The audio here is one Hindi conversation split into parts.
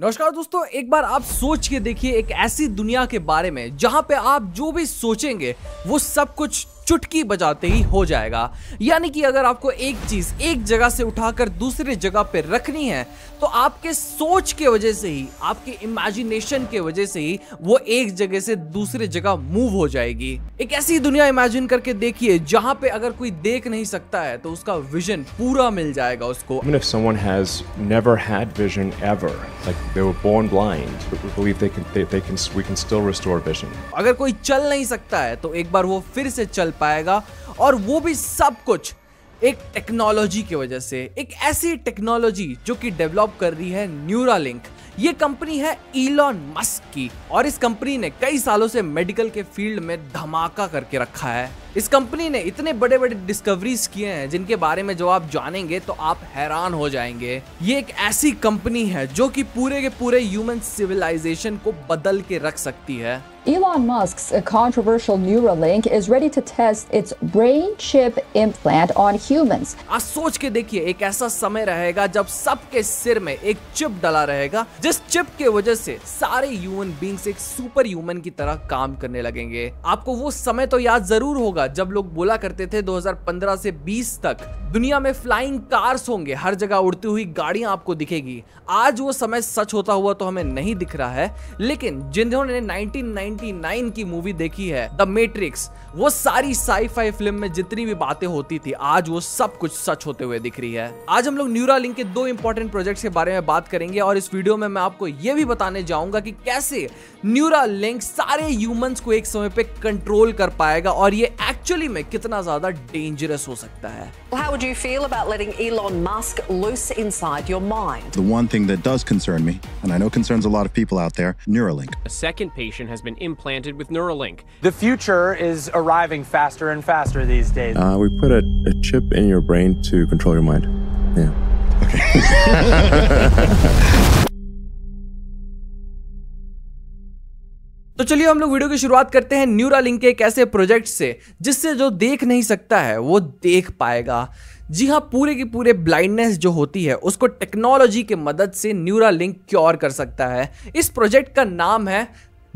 नमस्कार दोस्तों, एक बार आप सोच के देखिए एक ऐसी दुनिया के बारे में जहाँ पे आप जो भी सोचेंगे, वो सब कुछ चुटकी बजाते ही हो जाएगा। यानी कि अगर आपको एक चीज़ एक जगह से उठाकर दूसरी जगह पे रखनी है तो आपके सोच के वजह से ही आपके इमेजिनेशन के वजह से ही वो एक जगह से दूसरी जगह मूव हो जाएगी। एक ऐसी दुनिया इमेजिन करके देखिए जहाँ पे अगर कोई देख नहीं सकता है तो उसका विजन पूरा मिल जाएगा उसको। Even if someone has never had vision ever, like they were born blind, we believe they can, they, they can, we can still restore vision. अगर कोई चल नहीं सकता है तो एक बार वो फिर से चल पाएगा। और वो भी सब कुछ एक टेक्नोलॉजी की वजह से, एक ऐसी टेक्नोलॉजी जो कि डेवलप कर रही है न्यूरालिंक ये कंपनी है इलॉन मस्क की, और इस कंपनी ने कई सालों से मेडिकल के फ़ील्ड में धमाका करके रखा है। इस कंपनी ने इतने बड़े बड़े डिस्कवरीज किए हैं, जिनके बारे में जो आप जानेंगे तो आप हैरान हो जाएँगे। ये एक ऐसी कंपनी है जो कि पूरे के पूरे ह्यूमन सिविलाइजेशन को बदल के रख सकती है। Elon Musk's controversial Neuralink is ready to test its brain chip implant on humans. आज सोच के देखिए, एक ऐसा समय रहेगा जब सबके सिर में एक चिप डला रहेगा, जिस चिप के वजह से सारे ह्यूमन बींग्स एक सुपर ह्यूमन की तरह काम करने लगेंगे आपको वो समय तो याद ज़रूर होगा, जब लोग बोला करते थे 2015 से 20 तक, दुनिया में फ्लाइंग कार्स होंगे, हर जगह उड़ती हुई गाड़ियाँ आपको दिखेगी आज वो समय सच होता हुआ तो हमें नहीं दिख रहा है, लेकिन जिन्होंने 1999 की मूवी देखी है द मैट्रिक्स वो सारी साई-फाई फ़िल्म में जितनी भी बातें होती थी आज वो सब कुछ सच होते हुए दिख रही है आज हम लोग न्यूरा लिंक के दो इंपॉर्टेंट प्रोजेक्ट्स के बारे में बात करेंगे और इस वीडियो में मैं आपको ये भी बताने जाऊँगा कि कैसे न्यूरा लिंक सारे ह्यूमंस को एक समय पे कंट्रोल कर पाएगा और ये एक्चुअली में कितना ज़्यादा डेंजरस हो सकता है how would you feel about letting Elon Musk loose inside your mind? The one thing that does concern me, and I know concerns a lot of people out there, Neuralink. A second patient has been implanted with Neuralink. The future is arriving faster and faster these days. Uh, we put a, a chip in your brain to control your mind. Yeah. तो चलिए हम लोग वीडियो की शुरुआत करते हैं न्यूरा लिंक के एक ऐसे प्रोजेक्ट से जिससे जो देख नहीं सकता है वो देख पाएगा जी हाँ पूरे की पूरे ब्लाइंडनेस जो होती है उसको टेक्नोलॉजी के मदद से न्यूरा लिंक क्योर कर सकता है इस प्रोजेक्ट का नाम है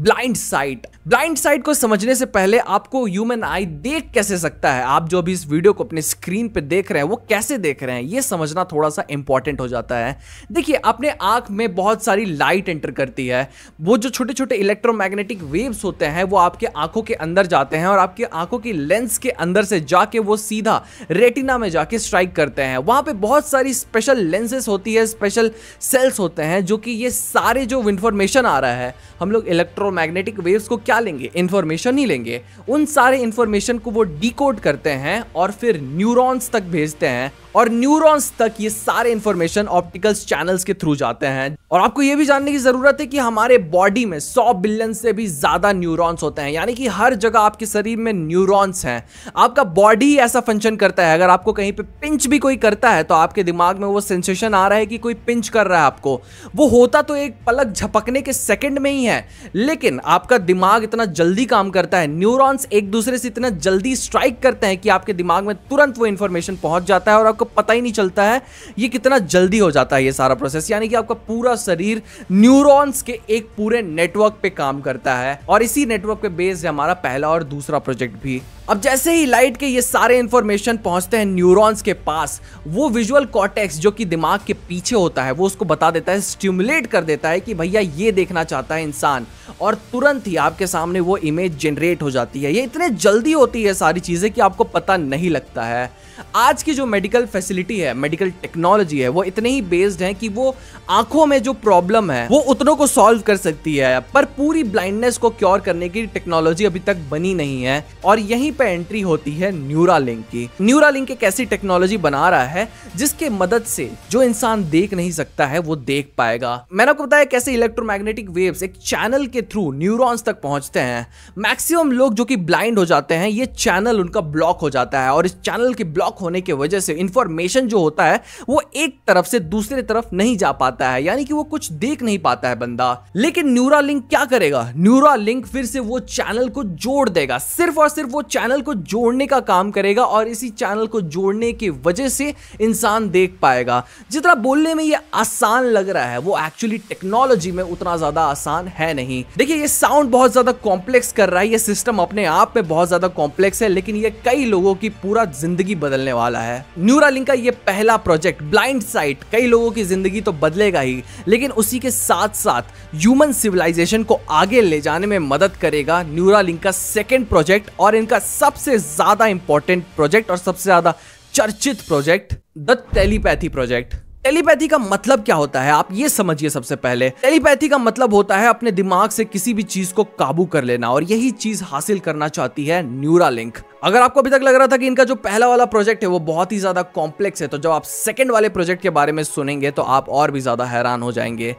ब्लाइंड साइट। ब्लाइंड साइट को समझने से पहले आपको ह्यूमन आई देख कैसे सकता है? आप जो अभी इस वीडियो को अपने स्क्रीन पे देख रहे हैं, वो कैसे देख रहे हैं? ये समझना थोड़ा सा इंपॉर्टेंट हो जाता है। देखिए, अपने आँख में बहुत सारी लाइट एंटर करती है। वो जो छोटे छोटे इलेक्ट्रोमैग्नेटिक वेव्स होते हैं, वो आपके आँखों के अंदर जाते हैं और आपके आँखों की लेंस के अंदर से जाके वो सीधा रेटिना में जाके स्ट्राइक करते हैं। वहाँ पर बहुत सारी स्पेशल लेंसेस होती है स्पेशल सेल्स होते हैं, जो कि ये सारे जो इंफॉर्मेशन आ रहा है, हम लोग इलेक्ट्रोमैग्नेटिक वेव्स को क्या लेंगे? इंफॉर्मेशन ही लेंगे। उन सारे इंफॉर्मेशन को वो डिकोड करते हैं और फिर न्यूरॉन्स तक भेजते हैं और न्यूरॉन्स तक ये सारे इंफॉर्मेशन ऑप्टिकल्स चैनल्स के थ्रू जाते हैं। और आपको ये भी जानने की ज़रूरत है कि हमारे बॉडी में 100 बिलियन से भी ज़्यादा न्यूरॉन्स होते हैं। यानी कि हर जगह आपके शरीर में न्यूरॉन्स हैं। आपका बॉडी ऐसा फ़ंक्शन करता है। अगर आपको कहीं पे पिंच भी कोई करता है तो आपके दिमाग में वो सेंसेशन आ रहा है कि कोई पिंच कर रहा है आपको। वो होता तो एक पलक झपकने के सेकंड में ही है, लेकिन आपका दिमाग इतना जल्दी काम करता है न्यूरॉन्स एक दूसरे से इतना जल्दी स्ट्राइक करते हैं कि आपके दिमाग में तुरंत वो इन्फॉर्मेशन पहुँच जाता है और आपको पता ही नहीं चलता है ये कितना जल्दी हो जाता है ये सारा प्रोसेस यानी कि आपका पूरा शरीर न्यूरॉन्स के एक पूरे नेटवर्क पे काम करता है और इसी नेटवर्क पे बेस्ड हमारा पहला और दूसरा प्रोजेक्ट भी। अब जैसे ही लाइट के ये सारे इंफॉर्मेशन पहुँचते हैं न्यूरॉन्स के पास, वो विजुअल कॉटेक्स जो कि दिमाग के पीछे होता है, वो उसको बता देता है स्टिमुलेट कर देता है कि भैया ये देखना चाहता है इंसान, और तुरंत ही आपके सामने वो इमेज जनरेट हो जाती है। ये इतने जल्दी होती है सारी चीज़ें कि आपको पता नहीं लगता है। आज की जो मेडिकल फैसिलिटी है मेडिकल टेक्नोलॉजी है, वो इतने ही बेस्ड है कि वो आँखों में जो प्रॉब्लम है, वो उतनों को सॉल्व कर सकती है। पर पूरी ब्लाइंडनेस को क्योर करने की टेक्नोलॉजी अभी तक बनी नहीं है, और यहीं पे एंट्री होती है न्यूरा लिंक की। न्यूरालिंक एक ऐसी टेक्नोलॉजी बना रहा है, जिसके मदद से जो इंसान देख नहीं सकता है, वो देख पाएगा। मैंने आपको बताया कैसे इलेक्ट्रोमैग्नेटिक वेव्स एक चैनल के थ्रू न्यूरॉन्स तक पहुँचते हैं। मैक्सिमम लोग जो कि ब्लाइंड हो जाते हैं, ये चैनल उनका ब्लॉक हो जाता है। और इस चैनल के ब्लॉक होने की वजह से इंफॉर्मेशन जो होता है, वो एक तरफ़ से दूसरे तरफ़ नहीं जा पाता है। यानी कि वो कुछ देख नहीं पाता है बंदा। लेकिन न्यूरा लिंक क्या करेगा? न्यूरा लिंक फिर से वो चैनल को जोड़ देगा। सिर्फ़ और सिर्फ़ वो चैनल चैनल को जोड़ने का काम करेगा और इसी चैनल को जोड़ने की वजह से इंसान देख पाएगा। जितना बोलने में ये आसान लग रहा है, वो एक्चुअली टेक्नोलॉजी में उतना ज़्यादा आसान है नहीं। देखिए, ये साउंड बहुत ज़्यादा कॉम्प्लेक्स कर रहा है, ये सिस्टम अपने आप में बहुत ज़्यादा कॉम्प्लेक्स है, लेकिन ये कई लोगों की पूरा ज़िंदगी बदलने वाला है। न्यूरालिंक का ये पहला प्रोजेक्ट ब्लाइंड साइट कई लोगों की ज़िंदगी तो बदलेगा ही, लेकिन उसी के साथ साथ ह्यूमन सिविलाइजेशन को आगे ले जाने में मदद करेगा। न्यूरालिंक का सेकेंड प्रोजेक्ट और इनका सबसे ज़्यादा इंपॉर्टेंट प्रोजेक्ट और सबसे ज़्यादा चर्चित project the telepathy project telepathy का मतलब क्या होता है? आप ये समझिए सबसे पहले। टेलीपैथी का मतलब होता है अपने दिमाग से किसी भी चीज़ को काबू कर लेना और यही चीज़ हासिल करना चाहती है न्यूरा लिंक अगर आपको अभी तक लग रहा था कि इनका जो पहला वाला प्रोजेक्ट है, वो बहुत ही ज़्यादा कॉम्प्लेक्स है तो जब आप सेकंड वाले प्रोजेक्ट के बारे में सुनेंगे तो आप और भी ज़्यादा हैरान हो जाएँगे।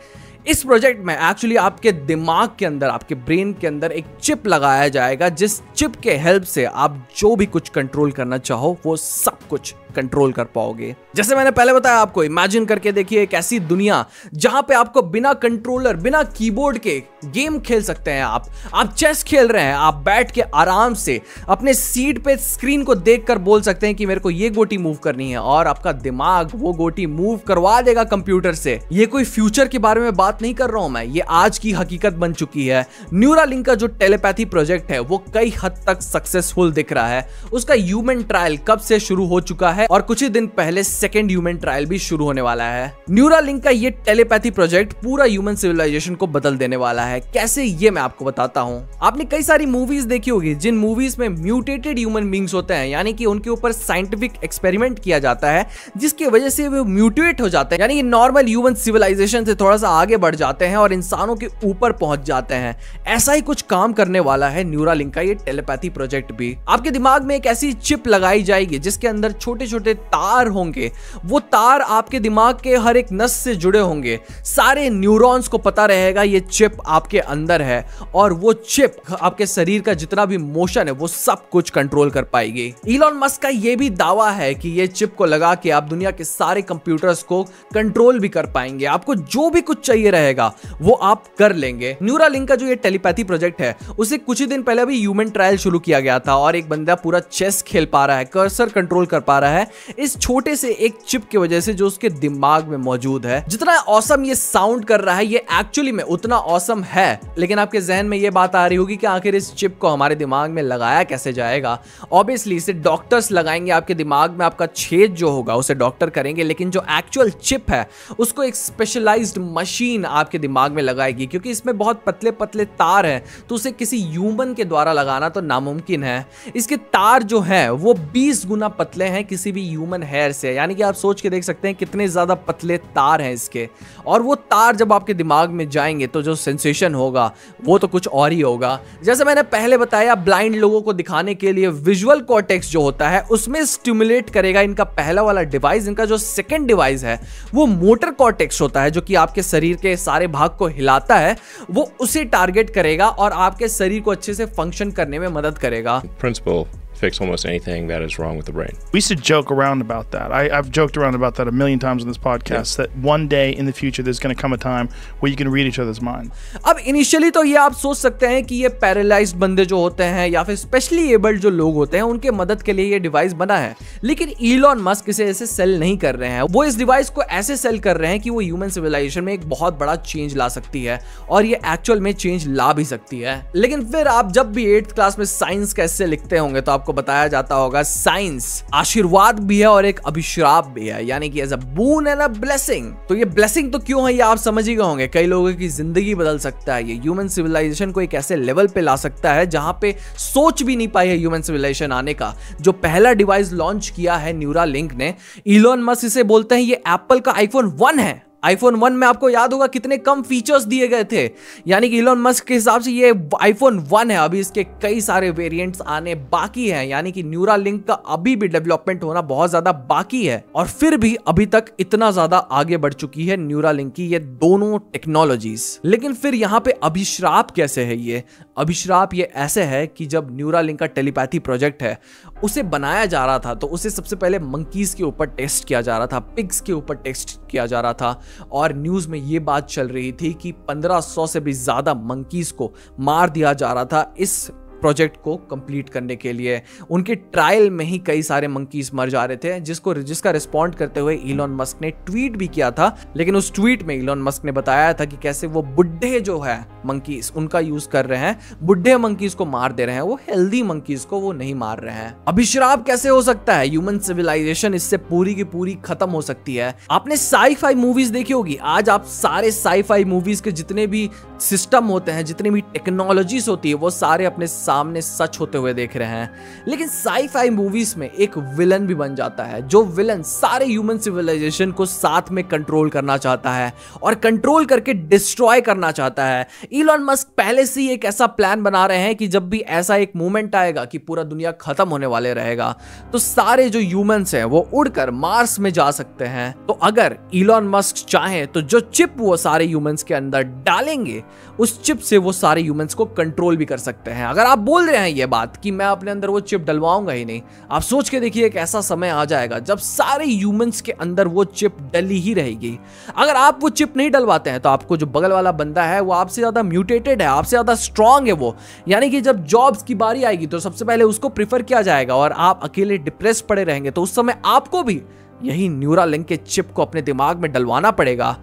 इस प्रोजेक्ट में एक्चुअली आपके दिमाग के अंदर, आपके ब्रेन के अंदर एक चिप लगाया जाएगा, जिस चिप के हेल्प से आप जो भी कुछ कंट्रोल करना चाहो, वो सब कुछ कंट्रोल कर पाओगे। जैसे मैंने पहले बताया आपको इमेजिन करके देखिए एक ऐसी दुनिया जहाँ पे आपको बिना कंट्रोलर बिना कीबोर्ड के गेम खेल सकते हैं आप। आप चेस खेल रहे हैं, आप बैठ के आराम से अपने सीट पे स्क्रीन को देखकर बोल सकते हैं कि मेरे को ये गोटी मूव करनी है और आपका दिमाग वो गोटी मूव करवा देगा कंप्यूटर से। ये कोई फ्यूचर के बारे में बात नहीं कर रहा हूँ मैं, ये आज की हकीकत बन चुकी है। न्यूरालिंक का जो टेलीपैथी प्रोजेक्ट है, वो कई हद तक सक्सेसफुल दिख रहा है। उसका ह्यूमन ट्रायल कब से शुरू हो चुका है है और कुछ ही दिन पहले सेकेंड ह्यूमन ट्रायल भी शुरू होने वाला है। न्यूरालिंक का ये टेलीपैथी प्रोजेक्ट पूरा ह्यूमन सिविलाइजेशन को बदल देने वाला है। कैसे ये मैं आपको बताता हूँ। आपने कई सारी मूवीज़ देखी होगी, जिन मूवीज़ में म्यूटेटेड ह्यूमन बींग्स होते हैं, यानी कि उनके ऊपर साइंटिफिक एक्सपेरिमेंट किया जाता है, जिसकी वजह से वो म्यूटेट हो जाते हैं, यानी कि नॉर्मल ह्यूमन सिविलाइजेशन से थोड़ा सा आगे बढ़ जाते हैं और इंसानों के ऊपर पहुँच जाते हैं। ऐसा ही कुछ काम करने वाला है न्यूरालिंक का ये टेलीपैथी प्रोजेक्ट भी। आपके दिमाग में एक ऐसी चिप लगाई जाएगी, जिसके अंदर छोटे छोटे तार होंगे, वो तार आपके दिमाग के हर एक नस से जुड़े होंगे। सारे न्यूरॉन्स को पता रहेगा, ये चिप आपके अंदर है और वो चिप आपके शरीर का जितना भी मोशन है, वो सब कुछ कंट्रोल कर पाएगी। इलॉन मस्क का ये भी दावा है कि ये चिप को लगा के आप दुनिया के सारे कंप्यूटर्स को कंट्रोल भी कर पाएँगे। आपको जो भी कुछ चाहिए रहेगा, वो आप कर लेंगे। न्यूरालिंक का जो ये टेलीपैथी प्रोजेक्ट है, उसे कुछ ही दिन पहले भी ह्यूमन ट्रायल शुरू किया गया था और एक बंदा पूरा चेस खेल पा रहा है कर्सर कंट्रोल कर पा रहा है। इस छोटे से एक चिप की वजह से जो उसके दिमाग में मौजूद है। जितना औसम ये साउंड कर रहा है, ये एक्चुअली में उतना औसम है। लेकिन आपके जहन में ये बात आ रही होगी कि आखिर इस चिप को हमारे दिमाग में लगाया कैसे जाएगा? ऑब्वियसली इसे डॉक्टर्स लगाएँगे, आपके दिमाग में आपका छेद जो होगा, उसे डॉक्टर करेंगे। लेकिन जो एक्चुअल चिप है, उसको एक स्पेशलाइज्ड मशीन आपके दिमाग में लगाएगी। क्योंकि इसमें बहुत पतले पतले तार हैं तो उसे किसी ह्यूमन के द्वारा लगाना तो नामुमकिन है। इसके तार जो है, वो 20 गुना पतले हैं, किसी भी ह्यूमन हेयर से यानी कि आप सोच के देख सकते हैं कितने ज़्यादा पतले तार हैं इसके। और वो तार जब आपके दिमाग में जाएँगे तो जो सेंसेशन होगा, वो तो कुछ और ही होगा। जैसे मैंने पहले बताया ब्लाइंड लोगों को दिखाने के लिए विजुअल कॉटेक्स जो होता है, उसमें स्टिमुलेट करेगा इनका पहला वाला डिवाइस इनका जो सेकेंड डिवाइस है, वो मोटर कॉटेक्स होता है, जो कि आपके शरीर के सारे भाग को हिलाता है। वो उसे टारगेट करेगा और आपके शरीर को अच्छे से फ़ंक्शन करने में मदद करेगा। Principle. Fix almost anything that is wrong with the brain. We used to joke around about that. I, I've joked around about that a million times on this podcast. yeah. That one day in the future, there's going to come a time where you can read each other's mind. अब इनिशियली तो ये आप सोच सकते हैं कि ये पैरालाइज्ड बंदे जो होते हैं या फिर स्पेशली एबल्ड जो लोग होते हैं उनके मदद के लिए ये डिवाइस बना है लेकिन ईलॉन मस्क इसे ऐसे सेल नहीं कर रहे हैं वो इस डिवाइस को ऐसे सेल कर रहे हैं कि वो ह्यूमन सिविलाइजेशन में एक बहुत बड़ा चेंज ला सकती है और ये एक्चुअल में चेंज ला भी सकती है लेकिन फिर आप जब भी एट्थ क्लास में साइंस कैसे लिखते होंगे तो आपको आपको बताया जाता होगा, साइंस आशीर्वाद भी है और एक अभिश्राप भी है। यानी कि as a boon and a blessing तो ये ब्लेसिंग तो क्यों है, ये आप समझ ही गए होंगे। कई लोगों की ज़िंदगी बदल सकता है। ये ह्यूमन सिविलाइजेशन को एक ऐसे लेवल पे ला सकता है जहाँ पे सोच भी नहीं पाई है ह्यूमन सिविलाइजेशन आने का। जो पहला डिवाइस लॉन्च किया है न्यूरा लिंक ने इलोन मस्क इसे बोलते हैं, ये एप्पल का आईफोन वन है। आईफोन वन में आपको याद होगा कितने कम फीचर्स दिए गए थे। यानी कि इलोन मस्क के हिसाब से ये आईफोन वन है। अभी इसके कई सारे वेरिएंट्स आने बाकी हैं। यानी कि न्यूरा लिंक का अभी भी डेवलपमेंट होना बहुत ज़्यादा बाकी है। और फिर भी अभी तक इतना ज़्यादा आगे बढ़ चुकी है न्यूरा लिंक की ये दोनों टेक्नोलॉजीज़ लेकिन फिर यहाँ पे अभिश्राप कैसे है ये? अभिश्राप ये ऐसे है कि जब न्यूरा लिंक का टेलीपैथी प्रोजेक्ट है, उसे बनाया जा रहा था तो उसे सबसे पहले मंकीज के ऊपर टेस्ट किया जा रहा था पिग्स के ऊपर टेस्ट किया जा रहा था। और न्यूज़ में ये बात चल रही थी कि 1500 से भी ज़्यादा मंकीज को मार दिया जा रहा था। इस प्रोजेक्ट को कंप्लीट करने के लिए। उनके ट्रायल में ही कई सारे मंकीज मर जा रहे थे, जिसको, जिसका रिस्पॉन्ड करते हुए इलॉन मस्क ने ट्वीट भी किया था। लेकिन उस ट्वीट में इलॉन मस्क ने बताया था कि कैसे वो बुढ़े जो है मंकीज, उनका यूज़ कर रहे हैं, बुढ़े मंकीज को मार दे रहे हैं, वो हेल्दी मंकीज को वो नहीं मार रहे हैं। अभिश्राप कैसे हो सकता है? ह्यूमन सिविलाइजेशन इससे पूरी की पूरी खत्म हो सकती है। आपने साईफाई मूवीज़ देखी होगी। आज आप सारे साईफाई मूवीज़ के जितने भी सिस्टम होते हैं, जितनी भी टेक्नोलॉजीज़ होती है, वो सारे अपने सामने सच होते हुए देख रहे हैं। लेकिन साईफाई मूवीज़ में एक विलन भी बन जाता है, जो विलन सारे ह्यूमन सिविलाइजेशन को साथ में कंट्रोल करना चाहता है और कंट्रोल करके डिस्ट्रॉय करना चाहता है। इलॉन मस्क पहले से ही एक ऐसा प्लान बना रहे हैं कि जब भी ऐसा एक मूवमेंट आएगा कि पूरा दुनिया खत्म होने वाले रहेगा तो सारे जो ह्यूमंस हैं वो उड़कर मार्स में जा सकते हैं। तो अगर इलॉन मस्क चाहे तो जो चिप वो सारे ह्यूमंस के अंदर डालेंगे, उस चिप से वो सारे ह्यूमंस को कंट्रोल भी कर सकते हैं। अगर आप बोल रहे हैं ये बात कि मैं अपने अंदर वो चिप डलवाऊँगा ही नहीं। आप सोच के देखिए एक ऐसा समय आ जाएगा जब सारे ह्यूमंस के अंदर वो चिप डली ही रहेगी। अगर आप वो चिप नहीं डलवाते हैं तो आपको जो बगल वाला बंदा है, वो आपसे ज़्यादा म्यूटेटेड है, आपसे ज़्यादा स्ट्रांग है वो। यानी कि जब जॉब्स की बारी आएगी तो सबसे पहले उसको प्रिफर किया जाएगा और आप अकेले डिप्रेस पड़े रहेंगे तो उस समय आपको भी यही न्यूरा लिंक के चिप को अपने दिमाग में डलवाना पड़ेगा।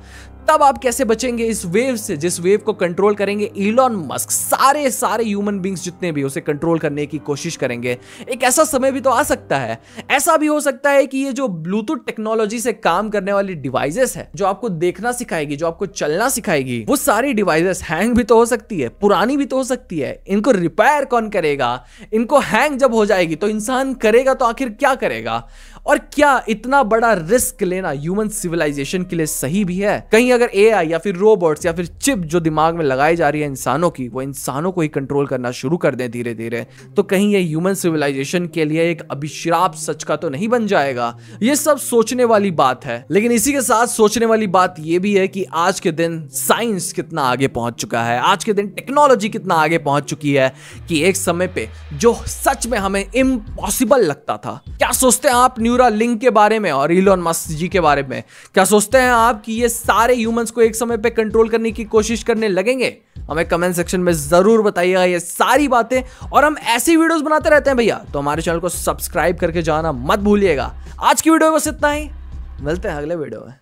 तब आप कैसे बचेंगे इस वेव से, जिस वेव को कंट्रोल करेंगे? इलॉन मस्क सारे सारे ह्यूमन बींग्स जितने भी उसे कंट्रोल करने की कोशिश करेंगे। एक ऐसा समय भी तो आ सकता है। ऐसा भी हो सकता है कि ये जो ब्लूटूथ टेक्नोलॉजी से काम करने वाली डिवाइसेस है, जो आपको देखना सिखाएगी, जो आपको चलना सिखाएगी, वो सारी डिवाइसेस हैंग भी तो हो सकती है, पुरानी भी तो हो सकती है। इनको रिपेयर कौन करेगा? इनको हैंग जब हो जाएगी तो इंसान करेगा तो आखिर क्या करेगा? और क्या इतना बड़ा रिस्क लेना ह्यूमन सिविलाइजेशन के लिए सही भी है? कहीं अगर एआई या फिर रोबोट्स या फिर चिप जो दिमाग में लगाई जा रही है इंसानों की, वो इंसानों को ही कंट्रोल करना शुरू कर दें धीरे धीरे तो कहीं ये ह्यूमन सिविलाइजेशन के लिए एक अभिश्राप सच का तो नहीं बन जाएगा? ये सब सोचने वाली बात है। लेकिन इसी के साथ सोचने वाली बात ये भी है कि आज के दिन साइंस कितना आगे पहुँच चुका है, आज के दिन टेक्नोलॉजी कितना आगे पहुँच चुकी है कि एक समय पे जो सच में हमें इम्पॉसिबल लगता था। क्या सोचते हैं आप न्यूरा लिंक के बारे में और इलोन मस्क जी के बारे में। क्या सोचते हैं आप कि ये सारे ह्यूमंस को एक समय पे कंट्रोल करने की कोशिश करने लगेंगे? हमें कमेंट सेक्शन में ज़रूर बताइएगा ये सारी बातें। और हम ऐसी वीडियोस बनाते रहते हैं भैया तो हमारे चैनल को सब्सक्राइब करके जाना मत भूलिएगा। आज की वीडियो में बस इतना ही। मिलते हैं अगले वीडियो में।